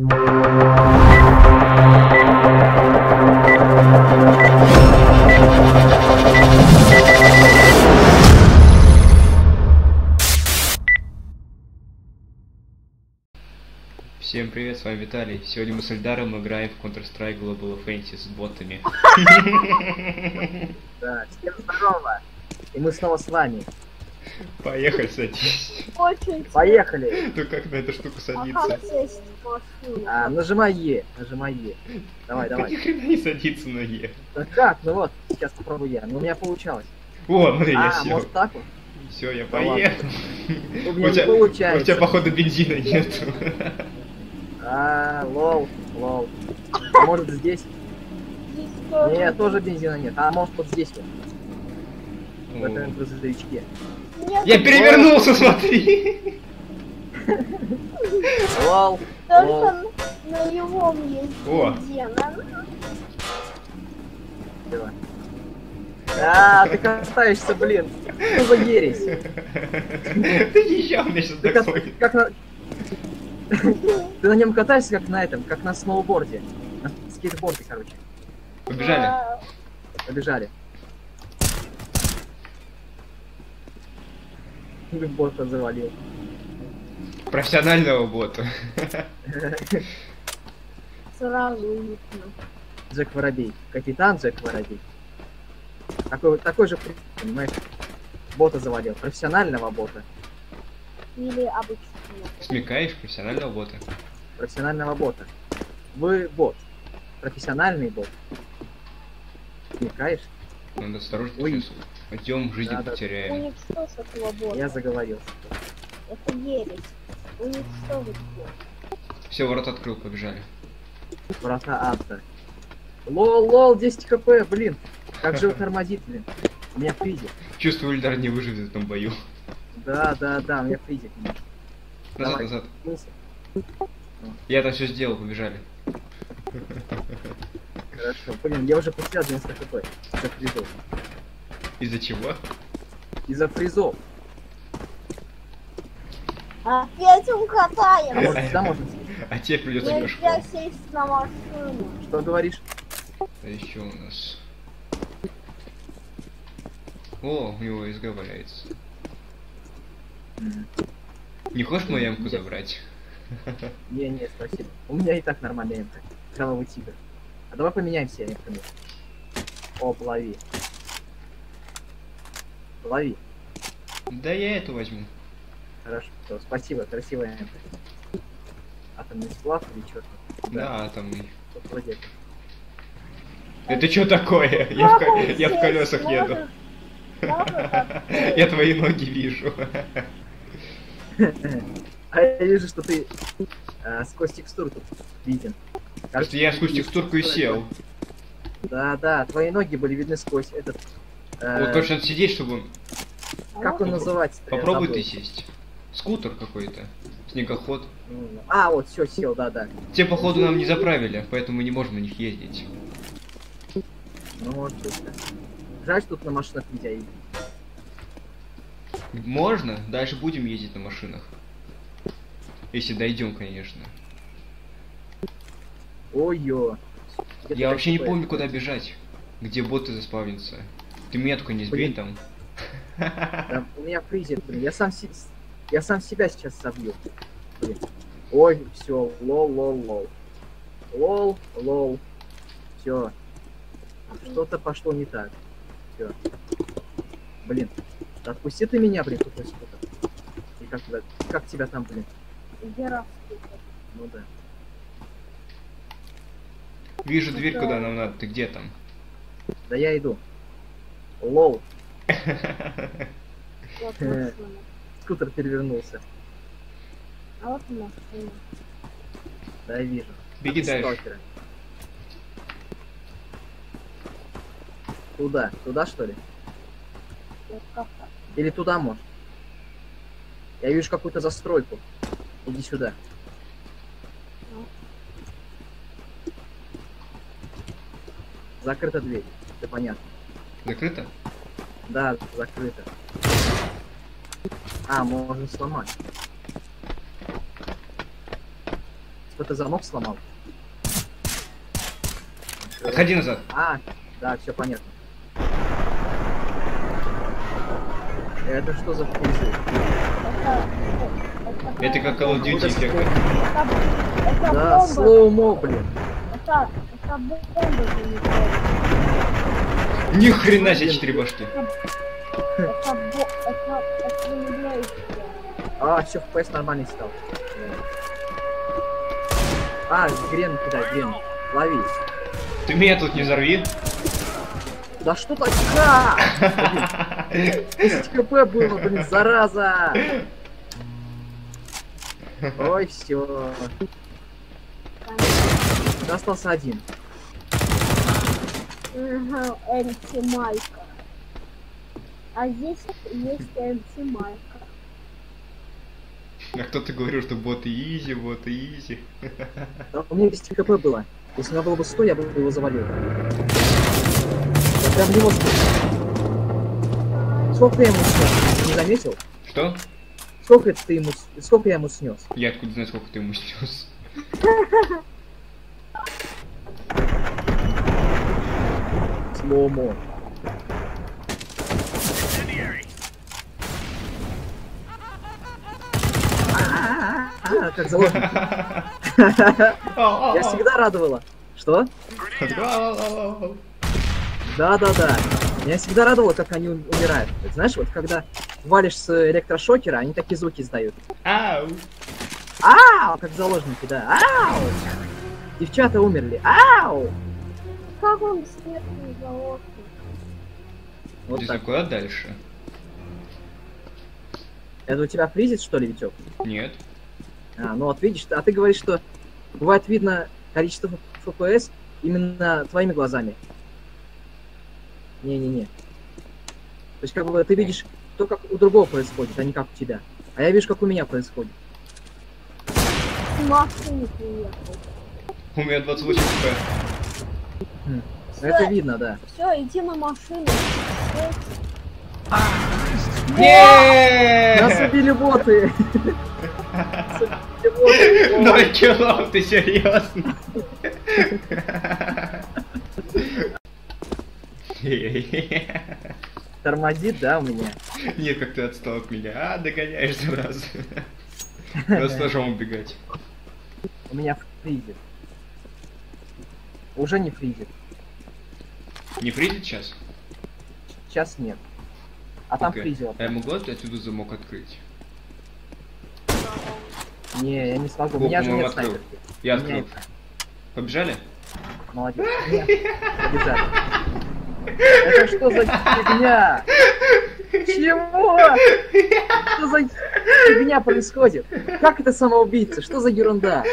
Всем привет, с вами Виталий. Сегодня мы с Эльдаром играем в Counter-Strike Global Offensive с ботами. Да, всем здорово. И мы снова с вами. Поехали, садись. Очень Поехали. Ну как на эту штуку А садиться? как сесть в машину? А, нажимай Е, нажимай Е. Давай, Да давай. ни хрена не садиться на Е. Да как? Ну вот, сейчас попробую я. Ну у меня получалось. О, смотри, я А, сел. может так вот? Все, я поехал. У У меня не тебя, у получается. тебя походу бензина нет. А, лол, лол. А может здесь? Здесь тоже Нет, тоже бензина нет. А может вот здесь вот, в этом грузовичке. Нет, Я перевернулся, смотри. Лол, только на его есть О. А, ты катаешься, блин. Что за ересь? Ты езжал мне сейчас Ты как, на... Ты на нем катаешься, как на этом, как на сноуборде. На скейтборде, короче. Побежали. А, Бота завалил. Профессионального бота. Сразу видно. Джек Воробей. Капитан Джек Воробей. Такой, такой же, при- понимаешь, бота завалил. Профессионального бота. Или обычного. Смекаешь профессионального бота. Профессионального бота. Вы бот. Профессиональный бот. Смекаешь? Надо осторожно Ой. сейчас. Пойдем, жизнь да. потеряем. Я заговорился. Это ересь. Все, ворота открыл, побежали. Врата ада. Лол, лол, 10 хп, блин. Как же вы тормозит, блин. У меня фризик. Чувствую, Ильдар не выживет в этом бою. Да, да, да, у меня фризик. Назад, Давай. назад. Я там все сделал, побежали. Хорошо. Блин, я уже потерял 90 хп. Из-за фризов. Из-за чего? Из-за фризов. Опять он А катается. может сюда можно сесть? А тебе придется Нельзя пешком. сесть на машину. Что говоришь? А еще у нас. О, у него СГ валяется. Не хочешь мою ямку забрать? Не, не, спасибо. У меня и так нормальная эмка. Кровавый тигр. А давай поменяемся эмками. О, лови. Лови. Да я эту возьму. Хорошо. Спасибо, красивая эмка. Атомный сплав или что-то? Да, там. Что вроде Это что такое? Я в, я в колесах еду. Я твои ноги вижу. А я вижу, что ты а, сквозь текстуру тут виден. Просто я сквозь текстурку и сел. Да, да, твои ноги были видны сквозь этот. э, Вот точно сидеть, чтобы он... как он называется? Попробуй ты сесть. Скутер какой-то. Снегоход. А, вот, все, сел, да, да. Те, походу, нам не заправили, поэтому мы не можем на них ездить. Ну, быть, да. Жаль, тут на машинах нельзя ездить. Можно, дальше будем ездить на машинах. Если дойдем, конечно. Ой-ё. Я вообще не помню, куда бежать. Где боты заспавнятся. Ты меня только не сбей там. У меня фризит, блин. Я сам, я сам себя сейчас собью. Блин. Ой, все, лол, лол, лол. Лол, лол. Все. Что-то пошло не так. Все. Блин. Да отпусти ты меня, блин, тут что-то. И как тебя, как тебя там, блин? Ну да. Вижу дверь, куда нам надо. Ты где там? Да я иду. Лол. Вот машина. Скутер перевернулся. А вот машина. Да, я вижу. Беги дальше. Туда, туда что ли? Или туда может? Я вижу какую-то застройку. Иди сюда. Закрыта дверь. Это понятно. Закрыто? Да, закрыто. А, можно сломать. Кто-то замок сломал. Отходи назад. А, да, все понятно. Это что за призыв? Это, как Call of Duty это эффекты. Это, это Да, слоумо, блин. Это. Ни хрена себе четыре башки. А, все, FPS нормальный стал. А, грен кидай, грен. Лови. Ты меня тут не взорви. Да что так? Как? 10 хп было, блин, зараза! Ой, все. Остался один. Ага, МТ Майка. А здесь есть МТ Майка. А кто-то говорил, что боты изи, боты изи. Да, у меня 10 хп было. Если у меня было бы 100, я бы его завалил. Я прям в него снес. Сколько я ему снес? Ты не заметил? Что? Сколько это ты ему... с- Сколько я ему снес? Я откуда знаю, сколько ты ему снес. Слоумо. А, как заложник. Я всегда радовала. Что? Да-да-да. Меня всегда радовало, как они умирают. Знаешь, вот когда валишь с электрошокера, они такие звуки издают. Ау! Ау! Как заложники, да. Ау! Девчата умерли. Ау! Как он смертный заложник? Вот Действительно, так. куда дальше? Это у тебя фризит, что ли, Витек? Нет. А, ну вот видишь, а ты говоришь, что бывает видно количество FPS именно твоими глазами. Не-не-не. То есть как бы ты видишь то, как у другого происходит, а не как у тебя. А я вижу, как у меня происходит. У меня 28 хп. Ну, Это видно, да. Все, иди на машину. Убили боты! Нас убили боты! Ноль киллов, ты серьезно? Тормозит, да, у меня? Нет, как ты отстал от меня. А, догоняешь сразу. Надо с ножом убегать. У меня фризит. Уже не фризит. Не фризит сейчас? Сейчас нет. А там Окей. фризило. А я могу отсюда замок открыть? Не, я не смогу. О, меня же нет открыл. снайперки. Я У меня открыл. Побежали? Молодец. Нет, побежали. Это что за фигня? Чего? Что за фигня происходит? Как это самоубийца? Что за ерунда?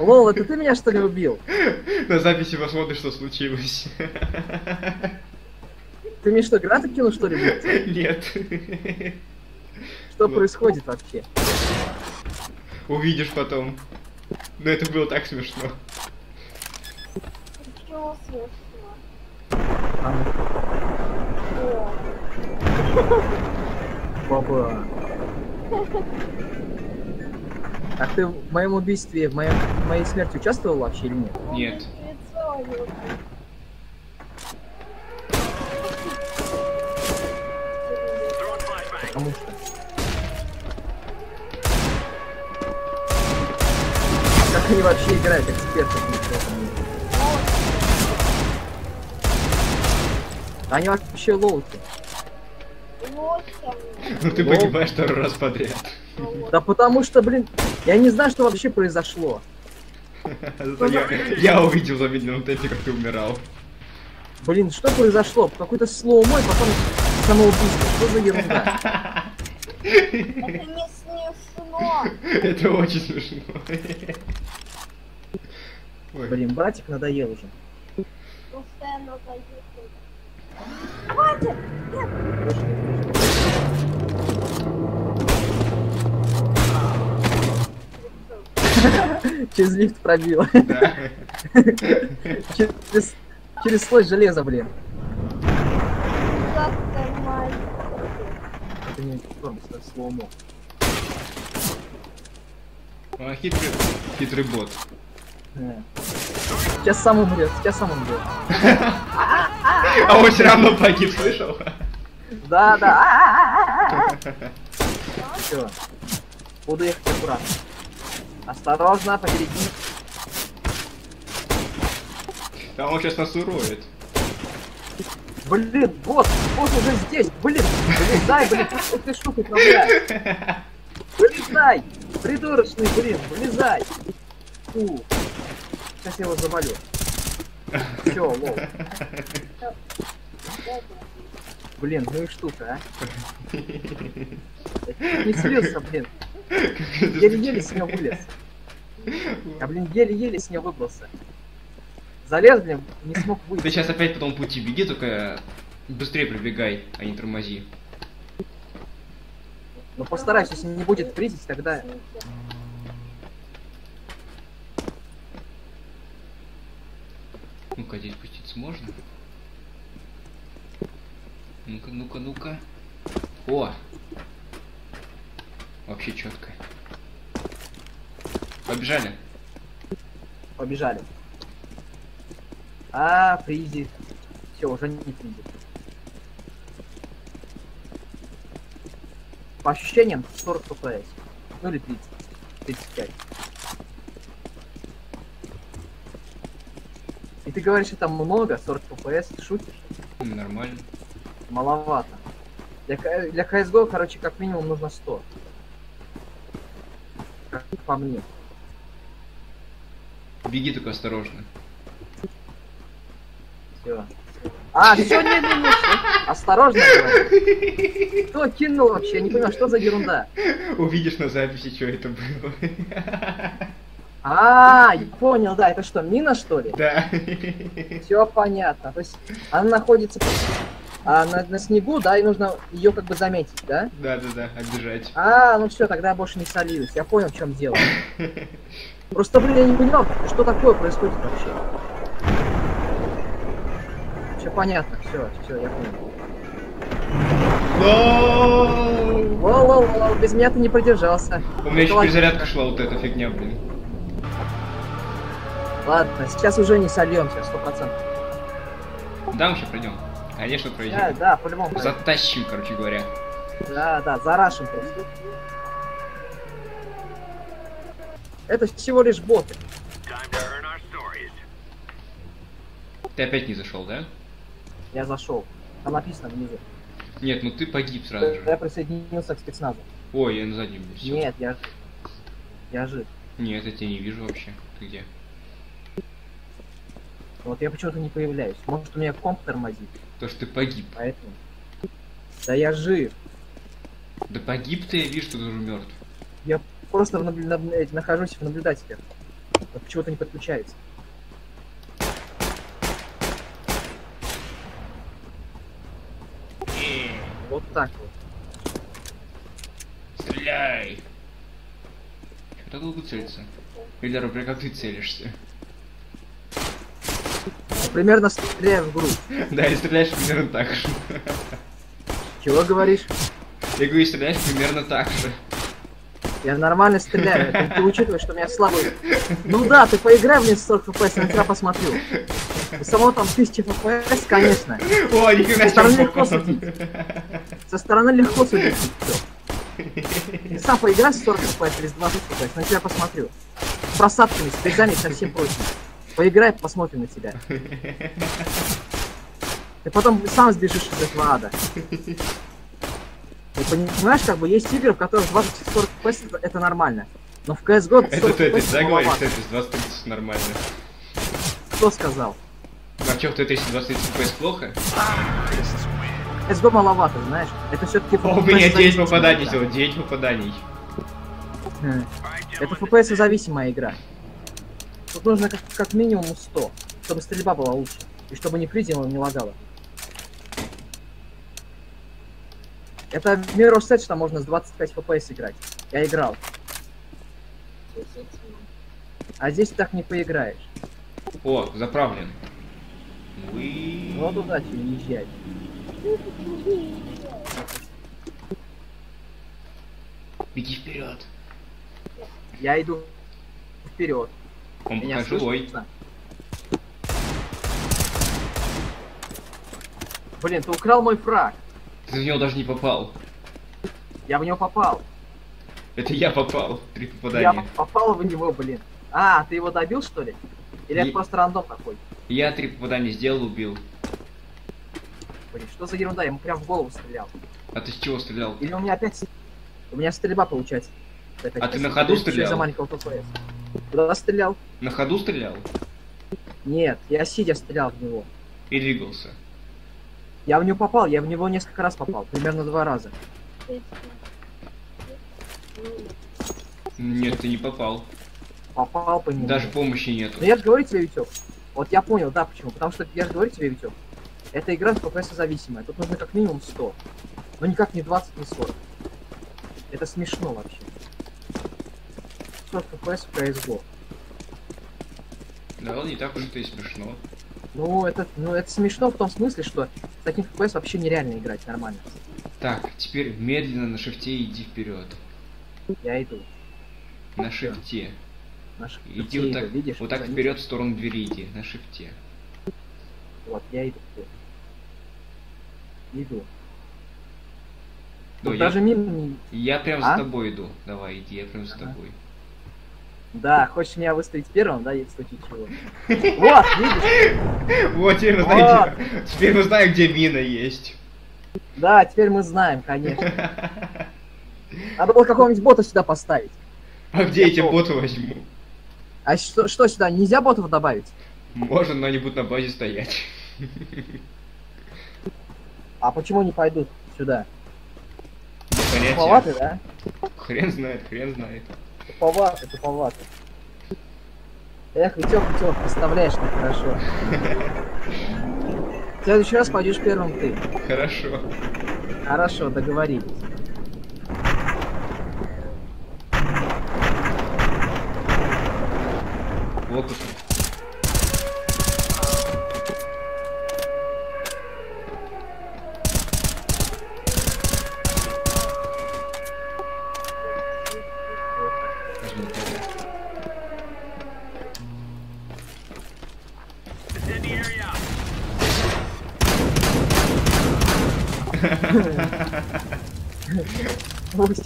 Лол, это ты меня что ли убил? На записи посмотришь, что случилось. Ты мне что, гранаты кинул что ли? Нет. Что Ну. происходит вообще? Увидишь потом. Но это было так смешно. Чего смешно? А, О, Баба. А ты в моем убийстве, в, моем, в моей смерти участвовал вообще или нет? Нет. Потому что... Как они вообще играют, эксперты? Они вообще лоуки. Ну ты погибаешь второй раз подряд. Да потому что, блин, я не знаю, что вообще произошло. Я, увидел в замедленном темпе, как ты умирал. Блин, что произошло? Какой-то слоумой, потом самоубийство. Что за ерунда? Это не смешно. Это очень смешно. Блин, братик надоел уже. Постоянно заехал. Через лифт пробило. да. Через, через слой железа, блин. Как мать? Это не форма, это слоумо. А, хитрый, хитрый бот. Э. Сейчас сам умрет, сейчас сам умрет. А он все равно погиб, слышал? Да, да. Все. Буду ехать аккуратно. Осторожно, попереди. А он сейчас нас уроет. Блин, босс, босс уже здесь. Блин, вылезай, блин, ты штуку управляешь. Вылезай, придурочный, блин, вылезай. Фу. Сейчас я его завалю. Все, лол. Блин, ну и штука, а. Я не слился, блин. Еле-еле с него вылез. Я, блин, еле-еле с него выбрался. Залез, блин, не смог выйти. Ты сейчас опять по тому пути беги, только быстрее пробегай, а не тормози. Но постараюсь, если не будет фризить, тогда... Ну-ка, здесь спуститься можно? Ну-ка, ну-ка, ну-ка. О! Вообще четко. Побежали. Побежали. А, фризит. Все, уже не фризит. По ощущениям 40 FPS. Ну или 30. 35. И ты говоришь, это много, 40 FPS, ты шутишь? Нормально. Маловато. Для, для CSGO, короче, как минимум нужно 100. По мне. Беги только осторожно. Все. А, все, не, не, не, всё. Осторожно, говорю. Кто кинул вообще? Я не понимаю, что за ерунда? Увидишь на записи, что это было. А, понял, да, это что, мина что ли? Да. Все понятно. То есть она находится а, на, на снегу, да, и нужно ее как бы заметить, да? Да, да, да, обижать. А, ну все, тогда я больше не солилась. Я понял, в чем дело. Просто, блин, я не понял, что такое происходит вообще. Все понятно, все, все, я понял. Лол, без меня ты не продержался. У меня еще перезарядка шла вот эта фигня, блин. Ладно, сейчас уже не сольемся, сто процентов. Да, мы еще пройдем. Конечно, пройдем. Да, да, по-любому. Затащим, короче говоря. Да, да, зарашим просто. Это всего лишь боты. Ты опять не зашел, да? Я зашел. Там написано внизу. Нет, ну ты погиб сразу Я же. присоединился к спецназу. Ой, я на заднем всё. Нет, я... Я жив. Нет, я тебя не вижу вообще. Ты где? Вот я почему-то не появляюсь. Может, у меня комп тормозит, То, что ты погиб. поэтому... Да я жив. Да погиб ты, я вижу, что ты уже мертв. Просто в наблю- нахожусь в наблюдателе. Вот почему-то не подключается. Вот так вот. Стреляй! Что долго целиться? Ильдар, например, как ты целишься? Примерно стреляю в грудь. Да, и стреляешь примерно так же. Чего говоришь? Я говорю, стреляешь примерно так же. Я нормально стреляю. Ты, ты учитываешь, что у меня слабый... Ну да, ты поиграй мне с 40 FPS, я на тебя посмотрю. У самого там 1000 FPS, конечно. О, нифига Со стороны легко судить. Со стороны легко судить. Ты сам поиграй с 40 FPS или с 20 FPS, на тебя посмотрю. С просадками, с бегами совсем прочим. Поиграй, посмотрим на тебя. Ты потом сам сбежишь из этого ада. Ты понимаешь, как бы есть игры, в которых 20-40 FPS это, это нормально. Но в CSGO Это 40 ты, ты FPS всегда говоришь, маловато. что это с 20 30 нормально. Кто сказал? А чё, кто 30 20 FPS плохо? CSGO маловато, знаешь. Это все-таки О, у меня 9 попаданий всего, 9 попаданий. Это FPS зависимая игра. Тут нужно как, как минимум 100, чтобы стрельба была лучше. И чтобы не фризило, не лагало. Это в Mirror Edge там можно с 25 FPS играть. Я играл. А здесь так не поиграешь. О, заправлен. Уи. Вот удачи, езжай. Беги вперед. Я иду вперед. Он Меня пока живой. Блин, ты украл мой фраг. Ты в него даже не попал. Я в него попал. Это я попал. Три Я попадания. попал в него, блин. А, ты его добил, что ли? Или Не- это просто рандом такой? Я три попадания сделал, убил. Блин, что за ерунда? Я ему прям в голову стрелял. А ты с чего стрелял? Или у меня опять... У меня стрельба получается. Опять А ты на ходу из- из-за стрелял? маленького ППС. Куда стрелял? На ходу стрелял? Нет, я сидя стрелял в него. И двигался. Я в него попал, я в него несколько раз попал. Примерно два раза. Нет, ты не попал. Попал по нему. Даже помощи нету. Ну я же говорю тебе, Витек. Вот я понял, да, почему. Потому что я же говорю тебе, Витек. Эта игра FPS зависимая. Тут нужно как минимум 100. Но никак не 20, не 40. Это смешно вообще. 40 FPS в CSGO. Да, не так уж это и смешно. Ну это, ну, это смешно в том смысле, что с таким FPS вообще нереально играть нормально. Так, теперь медленно на шифте иди вперед. Я иду. На шифте. Наш Иди я вот так, видишь? вот так вперед в сторону двери иди, на шифте. Вот, я иду. Иду. Ну, я, даже мимо не... я прям А? за тобой иду. Давай, иди, я прям за Ага. тобой. Да, хочешь меня выставить первым, да, и в случае чего. Вот, видишь? Вот, теперь мы знаем, где- теперь мы знаем, где мина есть. Да, теперь мы знаем, конечно. Надо было какого-нибудь бота сюда поставить. А где эти боты возьму? А что, что сюда? Нельзя ботов добавить? Можно, но они будут на базе стоять. А почему не пойдут сюда? Понятия. Туповаты, да? Хрен знает, хрен знает. Туповаты, туповаты. Эх, Витек, Витек, представляешь, как хорошо. В следующий раз пойдешь первым ты. Хорошо. Хорошо, договорились. Вот тут.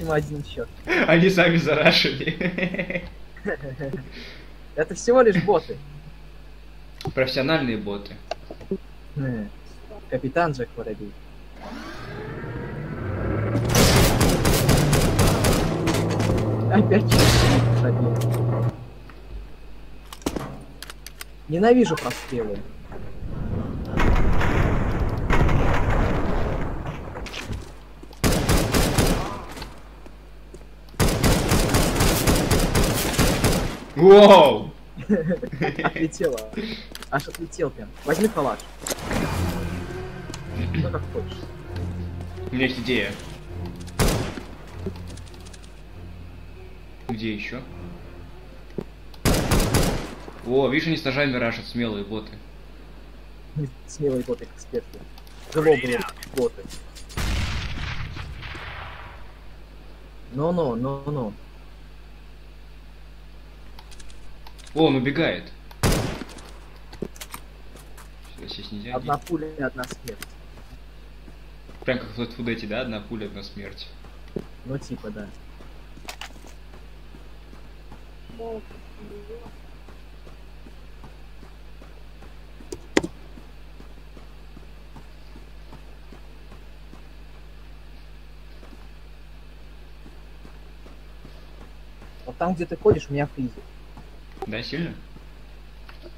8-1 счет. Они сами зарашили. Это всего лишь боты. Профессиональные боты. Хм. Капитан Джек Воробей. Опять Ненавижу прострелы. Воу! Отлетела. Аж отлетел прям. Возьми калаш. Ну как хочешь. У меня есть идея. Где еще? О, видишь, они с ножами рашат, смелые боты. Смелые боты, эксперты. Злобные боты. Ну-ну, ну-ну. О, он убегает. Сюда сесть нельзя. Одна пуля и одна смерть. Прям как в Left 4 Dead, да? Одна пуля, одна смерть. Ну типа, да. Вот там, где ты ходишь, у меня фризит. Да, сильно?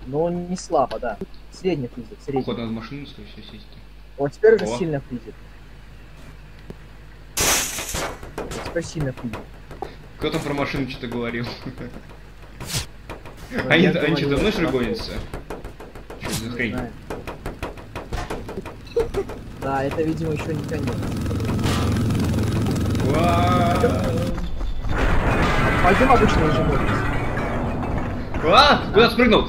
Но он не слабо, да. Средний фризит, средний. Походу надо в машину свою все сесть. Вот теперь уже сильно фризит. Теперь сильно фризит. Кто там про машину что-то говорил? Ну, Они, я они говорю, что, давно что гонятся? Что за хрень? Да, это, видимо, еще не конец. Пойдем обычно режим А! Куда спрыгнул?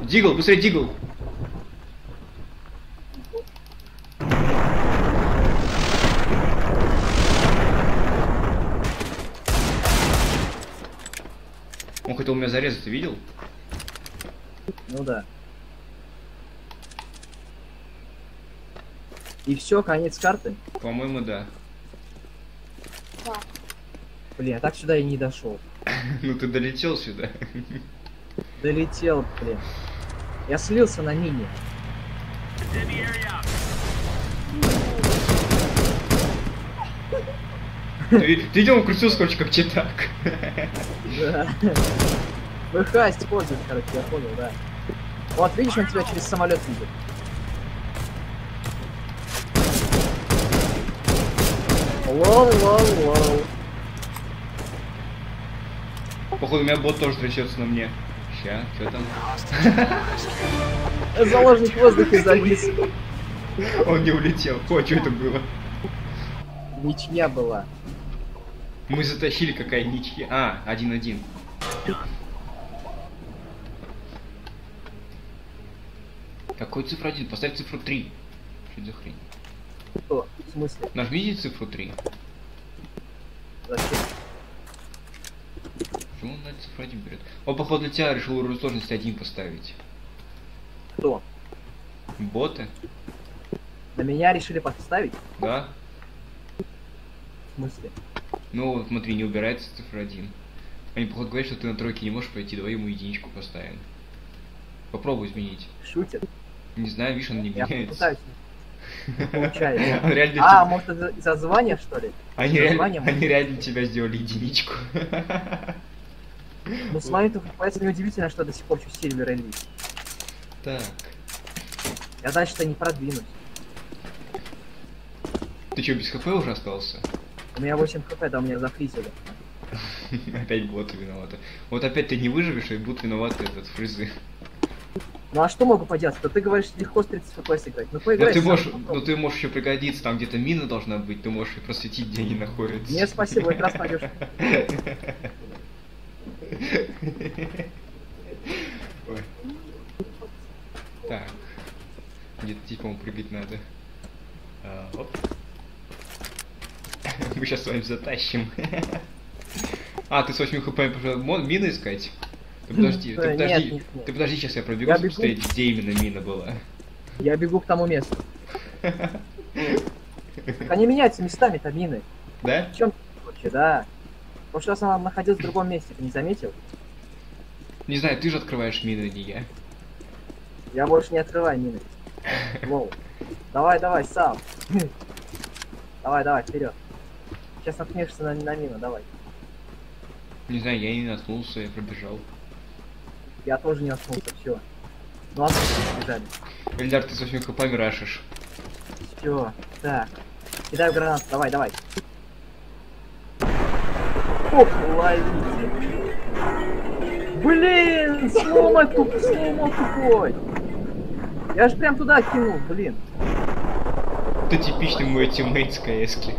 Дигл, быстрее дигл. Он хотел меня зарезать, ты видел? Ну да. И все, конец карты. По-моему, да. Блин, я так сюда и не дошел. Ну ты долетел сюда. Долетел, блин. Я слился на мине. Ты, ты видел, он крутился, короче, как читак. Да. ВХ использует, короче, я понял, да. Вот, видишь, он тебя через самолет видит. Лол. Походу, у меня бот тоже трясется на мне. Ща, что там? Заложник в воздухе завис. Он не улетел. О, что это было? Ничья была. Мы затащили какая ничья. А, один-один. Какой цифра один? Поставь цифру 3. Что за хрень? Что? В смысле? Нажмите цифру 3. Зачем? Почему он на цифру 1 берет? Он, походу, для тебя решил уровень сложности 1 поставить. Кто? Боты? На меня решили подставить? Да? В смысле? Ну, вот смотри, не убирается цифра 1. Они, походу, говорят, что ты на тройке не можешь пойти, давай ему единичку поставим. Попробуй изменить. Шутят? Не знаю, видишь, он не Я меняется. получается. Он реально А, тебя- может это из-за звания, что ли? Они реально, они реально тебя сделали единичку. Ну, с поэтому неудивительно, что до сих пор еще Сильвер Элит. Так. Я дальше-то не продвинусь. Ты что, без хп уже остался? У меня 8 хп, да, у меня зафризили. Опять боты виноваты. Вот опять ты не выживешь, и будут виноваты этот фризы. Ну а что могу поделать? То ты говоришь, легко с 30 FPS играть. Ну Но поиграй ты можешь, но ты можешь еще пригодиться, там где-то мина должна быть, ты можешь и просветить, где они находятся. Нет, спасибо, как раз пойдешь. Ой. Так. Где-то типа ему прыгать надо. А, оп. Мы сейчас с вами затащим. А, ты с 8 хп пошел мон- мины искать? Ты подожди, ты Э, нет, подожди, ты подожди, сейчас я пробегу, чтобы посмотреть, где именно мина была. Я бегу к тому месту. Они меняются местами-то мины. Да? В чем вообще, да? В прошлый раз она находилась в другом месте, ты не заметил? Не знаю, ты же открываешь мины, а не я. Я больше не открываю мины. Лоу. Давай, давай, сам. Давай, давай, вперед. Сейчас наткнешься на, на мину, давай. Не знаю, я не наткнулся, я пробежал. Я тоже не наткнулся, все. Ну ладно, бежали. Эльдар, ты с 8 хп рашишь. Все, так. Кидаю гранату, давай, давай. Ох, ловите. Блин, слома туп, слома тупой. Я же прям туда кинул, блин. Ты типичный мой тиммейт с КСки.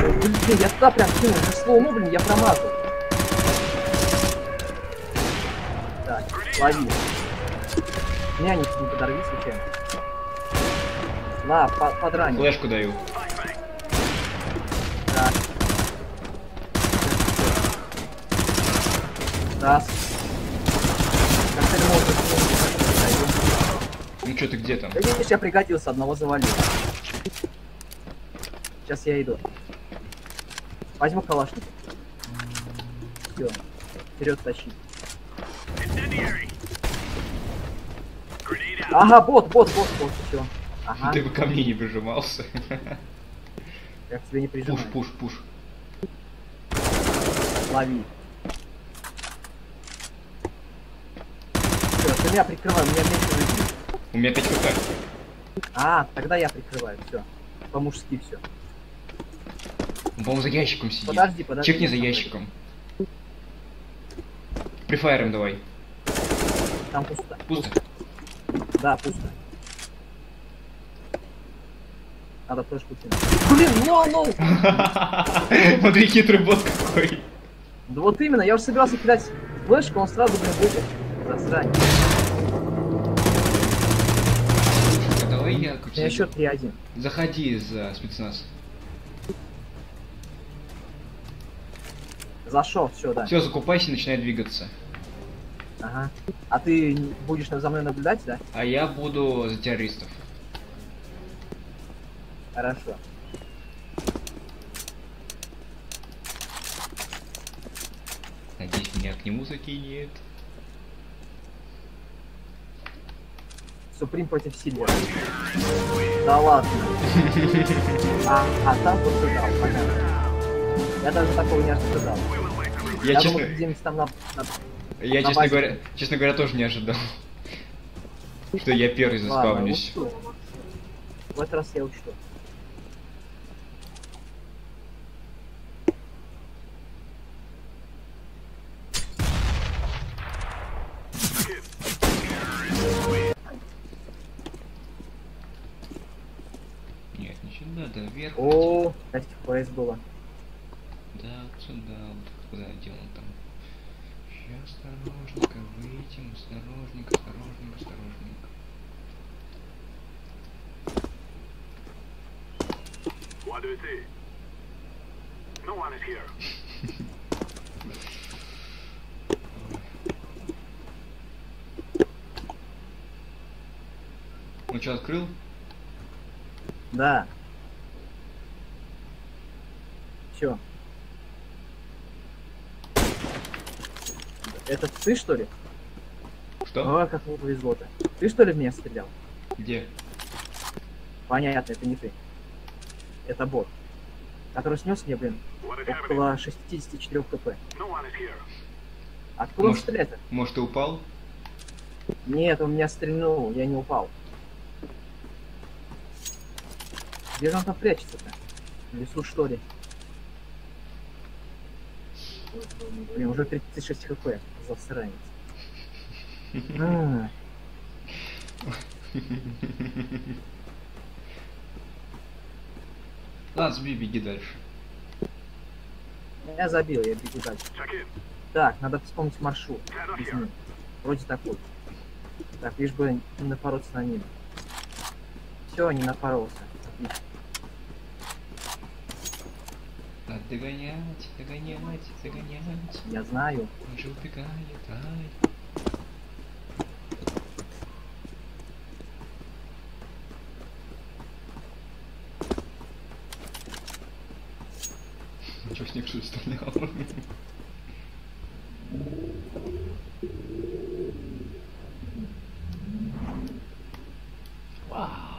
Блин, я туда прям кинул, за слоуму, блин, я промазал. Так, лови. Меня не, не подорви случайно. На, по подранил. Флешку даю. Так. Раз. Коктейль молотов. Ну что ты где там? Да видишь, я пригодился, одного завалил. Сейчас я иду. Возьму калашник. Все. Вперед тащи. Ага, бот, бот, бот, бот, все. Ага, Ты бы ко мне не прижимался. я к тебе не Пуш, прижимаю. пуш, пуш. Лови. Все, ты меня прикрывай, у меня меньше жизни. У меня 5 хп. А, тогда я прикрываю, все. По-мужски все. Он, по-моему, за ящиком сидит. Подожди, подожди. Чекни за ящиком. Прифайром давай. Там пусто. Пусто. Да, пусто. Надо флешку кинуть. Блин, ну, ну! Смотри, хитрый бот какой. Да вот именно, я уже собирался кидать флешку, он сразу, блин, вытащил. Засрань. Давай я У меня счет 3-1. Заходи за спецназ. Зашел, все, да. Все, закупайся начинай двигаться. Ага. А ты будешь за мной наблюдать, да? А я буду за террористов. Хорошо. Надеюсь, меня к нему закинет. Суприм против Сильвера. Да ладно. А, а там ожидал, понятно. Я даже такого не ожидал. Я, Я честно, думал, где-нибудь там на... на- я на честно базе. говоря, честно говоря, тоже не ожидал. Что я первый заспавнюсь. учту. В этот раз я учту. Нет, не сюда, да вверх. О, 5 FPS было. Да, вот сюда, вот куда дело там. Сейчас осторожненько выйдем, осторожненько, осторожненько, осторожненько. What do you see? No one is here. Ну что, открыл? Да. Чё? Это ты, что ли? Что? Ой, как мне повезло-то. Ты, что ли, в меня стрелял? Где? Понятно, это не ты. Это бот. Который снес мне, блин, около 64 кп. Откуда он Может- стреляет? Может, ты упал? Нет, он меня стрельнул, я не упал. Где же он там прячется-то? В лесу, что ли? Блин, уже 36 хп. Засранец. А, Ладно, сби, беги дальше. Я забил, я бегу дальше. Так, надо вспомнить маршрут. Вроде такой. Так, лишь бы не напороться на мину. Все, не напоролся. Отлично. Надо догонять, догонять, догонять. Я знаю. Он же убегает, ай. Ничего, снег что ли стрелял? Вау.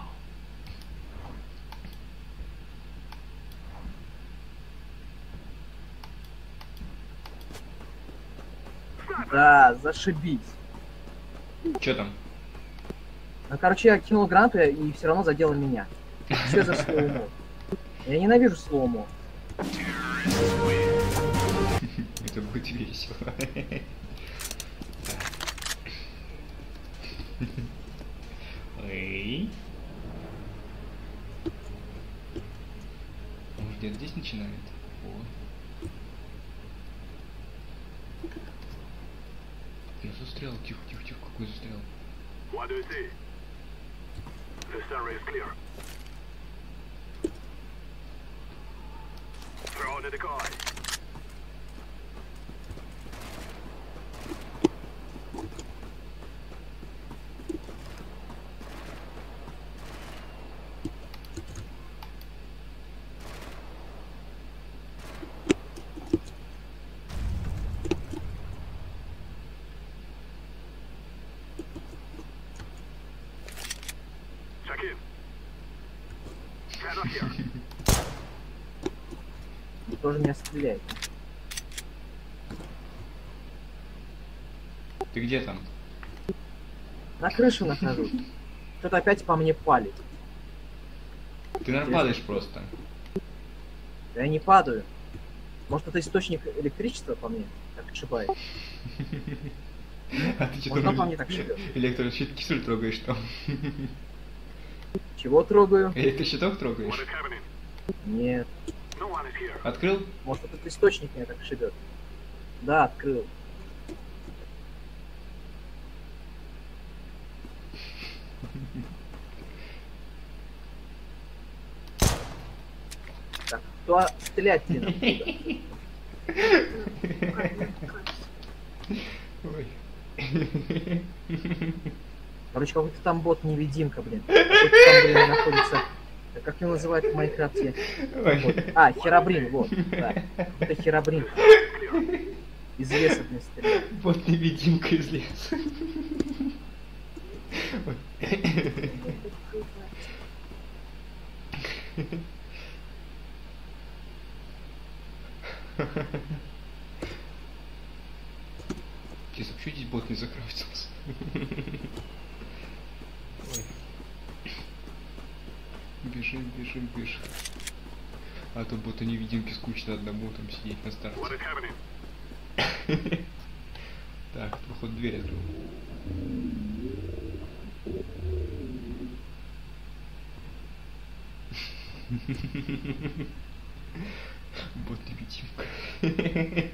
Да, зашибись. Че там? Ну, короче, я кинул гранату и все равно задела меня. Что за slow-mo? Я ненавижу slow-mo. Это будет весело. Эй. Может где-то здесь начинает? Do you see? The survey is clear. Throw the decoy. Тоже меня стреляет. Ты где там? На крыше нахожусь. Кто-то опять по мне палит. Ты наверное, падаешь просто. Я не падаю. Может, это источник электричества по мне так шибает. А ты Вот он по мне так шибет. Электрощитки что ли трогаешь там? Чего трогаю? What трогаешь? Нет. No one is here. Открыл? Может, этот источник меня так шибет. Да, открыл. Так, кто стрелять? Ой. Короче, какой-то там бот невидимка, блин. Какой-то там, блин, находится. Да Как его называют в Майнкрафте? Вот. А, херабрин, вот. Да. Это херабрин. Из леса, блин, стреляет. Вот невидимка из леса. Ой. Честно, почему здесь бот не закрафтился? Ой. Бежим, бежим, бежим. А невидимки скучно одному там сидеть на старте. Так, походу дверь открыл. Вот невидимка.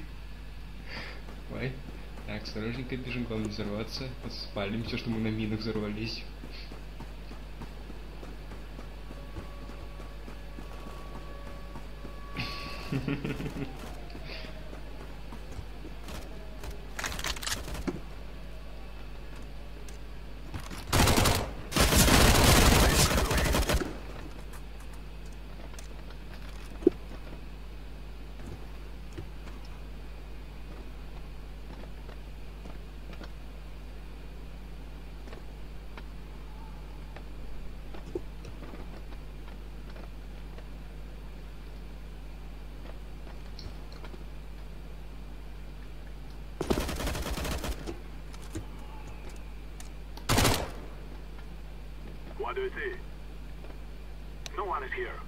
Ой. Так, осторожненько бежим, главное не взорваться. Спалим все, что мы на минах взорвались. What do you see? No one is here.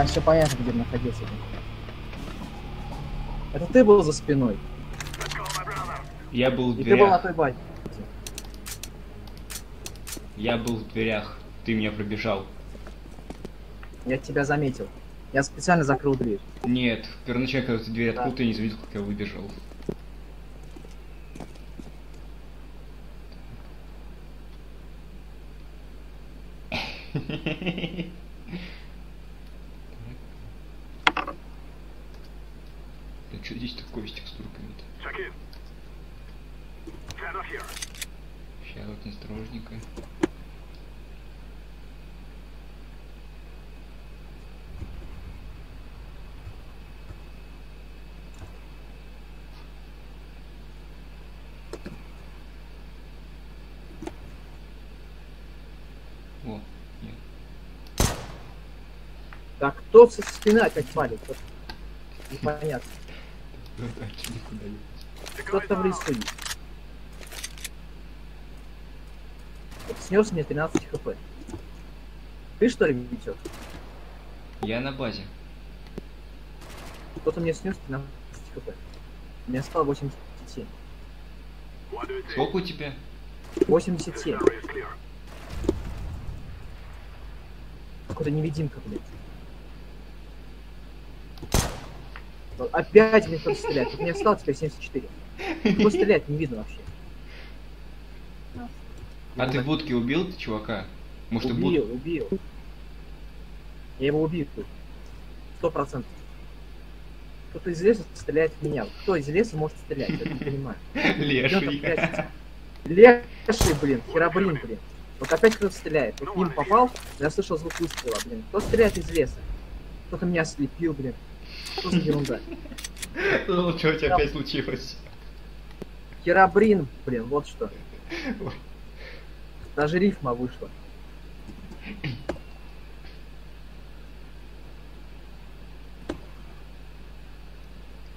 А, все понятно, где находился. Это ты был за спиной. Я был в И ты был на дверях. той базе. Я был в дверях. Ты меня пробежал. Я тебя заметил. Я специально закрыл дверь. Нет, первоначально, когда ты дверь Да. открыл, ты не заметил, как я выбежал. Да что здесь такое с текстурками-то? Check in. Stand up here. Сейчас вот осторожненько. О, нет. Кто со спины опять палит? Вот Непонятно. Кто там рисует? Снес мне 13 хп. Ты что ли, Витек? Я на базе. Кто-то мне снес 13 хп. У меня стало 87. What do you see? Сколько у тебя? 87. Area is clear. Какой-то невидимка, блядь. Вот Опять мне кто-то стреляет. У меня стало теперь 74. Кто стреляет, не видно вообще. А ты в будке убил ты чувака? Может, ты буд... убил, убил. Я его убил. Сто процентов. Кто-то из леса стреляет в меня. Кто из леса может стрелять? Я не понимаю. Леший. Леший, блин, херабрин, блин. Вот опять кто-то стреляет. Вот мимо попал, я слышал звук выстрела, блин. Кто стреляет из леса? Кто-то меня ослепил, блин. Что за ерунда? Ну, что у тебя опять случилось? Херабрин, блин, вот что. Даже рифма вышла.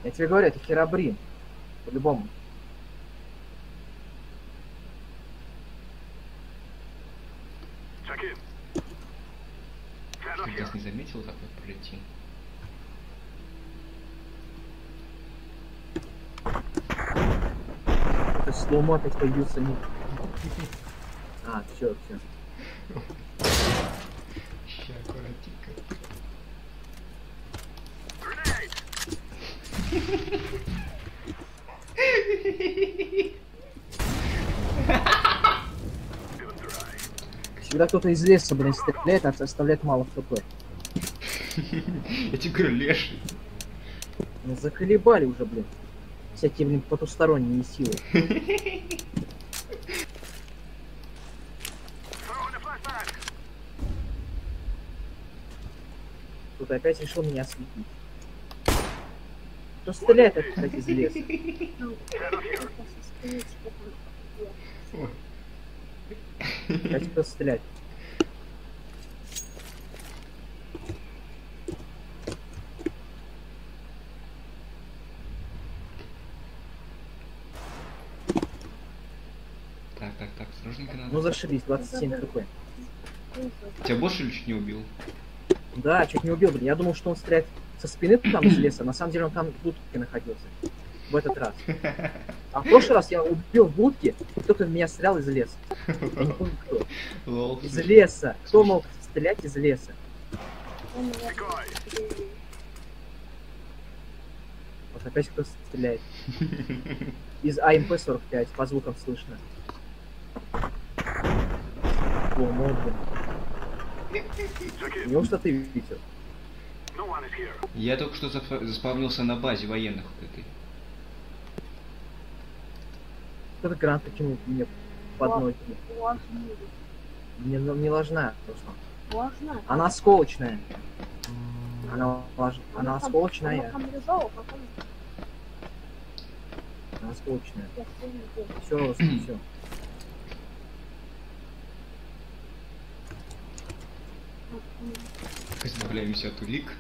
Я тебе говорю, это херабрин. По-любому. Ты не заметил такой? Это слоумо опять появился. Не... А, все, все. Ща, аккуратненько. Когда кто-то из леса, блин, стреляет, а оставляет мало хп. Я тебе говорю, леший. Ну, заколебали уже, блин. Всякие, блин, потусторонние силы. Кто-то опять решил меня осветить. Кто стреляет, это, кстати, из леса? Опять кто стрелять? Так, так, так, зашибись, 27 хп. Тебя босс или чуть не убил? Да, чуть не убил, блин. Я думал, что он стреляет со спины там из леса. На самом деле он там в будке находился. В этот раз. А в прошлый раз я убил в будке, кто-то в меня стрелял из леса. Я не помню кто. Лол. Из леса. Кто мог стрелять из леса? Вот опять кто стреляет. Из А АМП-45, по звукам слышно. In. Неужто ты here. Я только что заспавнился на базе военных вот этой. Кто-то гранат кинул мне под ноги. Ну, не ложна просто. Важно. Она осколочная. Она, лож- она осколочная. Она там лежала, потом Она осколочная. не. Все, все. Избавляемся от улик.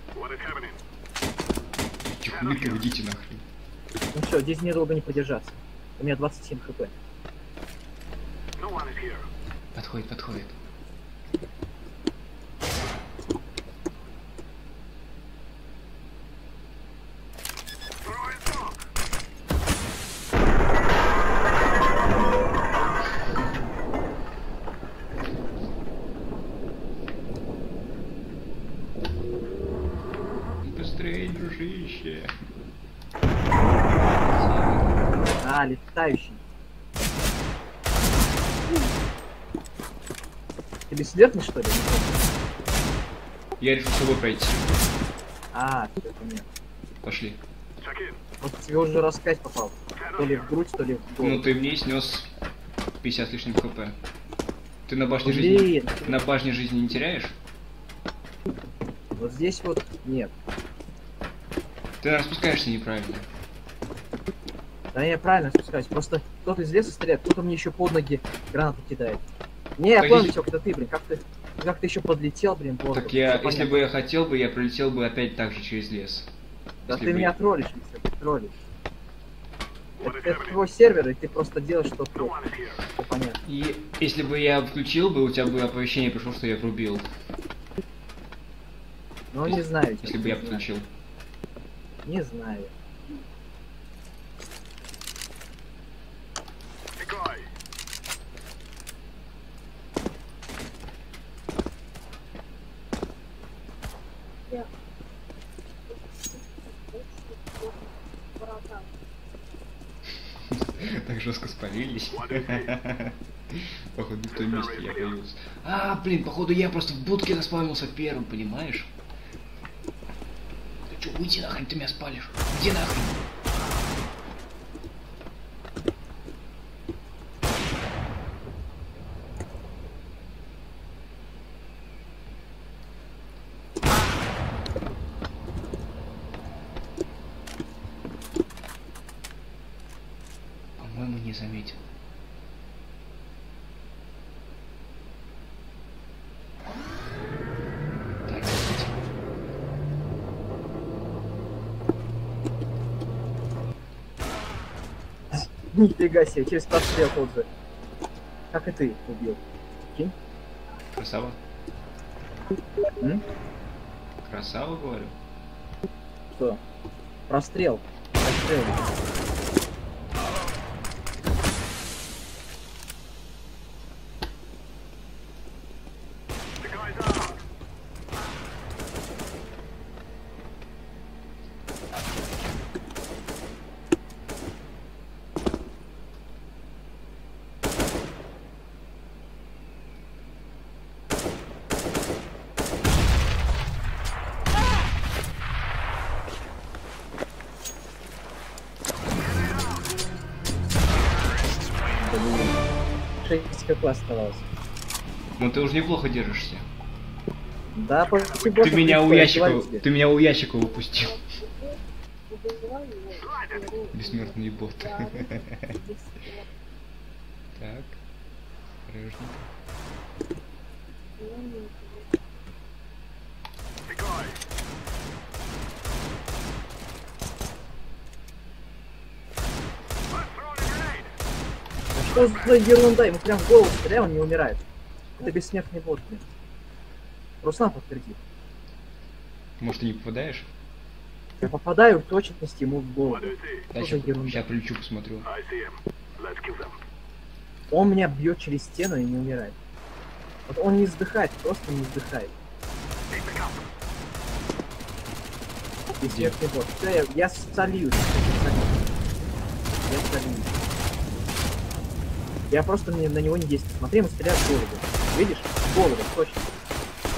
Чехулики, уйдите нахрен. Ну все, здесь мне долго не продержаться. У меня 27 хп. Подходит, подходит. Ты бессмертный, что ли? Я решил с тобой пройти. А, всё, понятно. Пошли. Check in. Вот тебе уже раз 5 попал. То ли в грудь, то ли в Ну голову. ты мне снес 50 с лишним хп. Ты на башне жизни... Блин, На башне жизни не теряешь? вот здесь вот нет. Ты наверное, спускаешься неправильно. Да я правильно спускаюсь. Просто кто-то из леса стреляет, кто-то мне еще под ноги гранату кидает. Не, я Так понял, Витек, это ты, блин, как ты, как ты еще подлетел, блин, воздух. Так я, если понятно. бы я хотел бы, я пролетел бы опять так же через лес. Да если ты бы- меня троллишь, Витек, ты троллишь. Это, твой сервер, и ты просто делаешь, что. Всё понятно. И если бы я включил бы, у тебя бы оповещение пришло, что я врубил. Ну, не знаю. Если бы я включил. Не знаю. Жестко спалились. Походу в том месте я появился. А, блин, походу я просто в будке заспавнился первым, понимаешь? Ты чё, уйди нахрен, ты меня спалишь. Иди нахрен. По-моему, не заметил. Так, заметил. Нифига себе, через подстрел тот же. Как и ты убил. Красава. М? Красава, говорю. Что? Прострел. Прострел. Уже неплохо держишься. Да, Ты меня у ящика, ты меня у ящика выпустил. Бессмертный бот. Так. Что за ерунда? Ему прям в голову стрелял, он не умирает. Это бессмертный бот, блин. Руслан подтвердит. Может ты не попадаешь? Я попадаю в точности ему в голову. Да, ерунда? сейчас прилечу, посмотрю. I see him. Let's kill them. Он меня бьет через стену и не умирает. Вот он не вздыхает, просто не вздыхает. Cup. Бессмертный бот. Всё, я, я сольюсь. Я сольюсь. Я просто на, на него не действую. Смотри, ему стреляют в голову. Видишь? Голову, точно.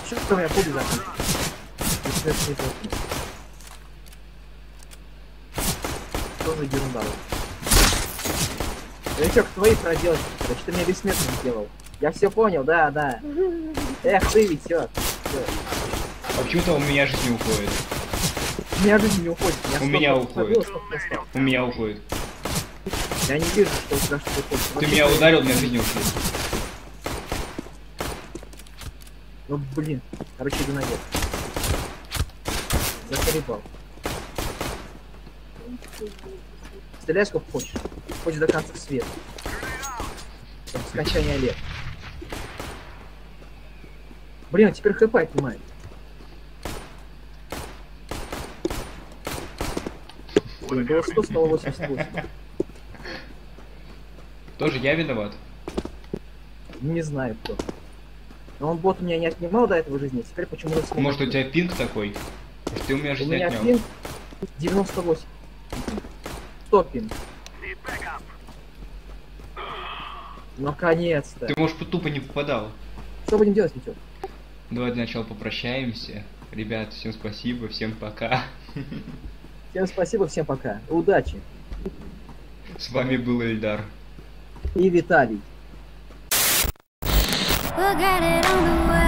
Что у меня пули блин. Что за ерунда? Новичок, твои проделки, короче, ты меня бессмертным сделал. Я все понял, да, да. Эх, ты ведь все. А почему-то у меня жизнь не уходит. У меня жизнь не уходит. У меня уходит. У меня уходит. Я не вижу, что у тебя что уходит. Ты меня ударил, у меня жизнь не уходит. Ну блин, короче, иду наверх. Заколебал. Стреляй сколько хочешь. Хочешь до конца света. До скончания лет. Блин, а теперь хп отнимает. Было 100, стало 88. Тоже я виноват. Не знаю кто. Но он бот у меня не отнимал до этого жизни, а теперь почему-то смог Может у тебя пинг такой? Может ты у меня У меня отнял? пин 98. 100 пин. Need backup. Наконец-то. Ты, может, тупо не попадал. Что будем делать, Митёк? Давай для начала попрощаемся. Ребят, всем спасибо, всем пока. Всем спасибо, всем пока. Удачи. С вами был Эльдар. И Виталий. We'll get it on the way.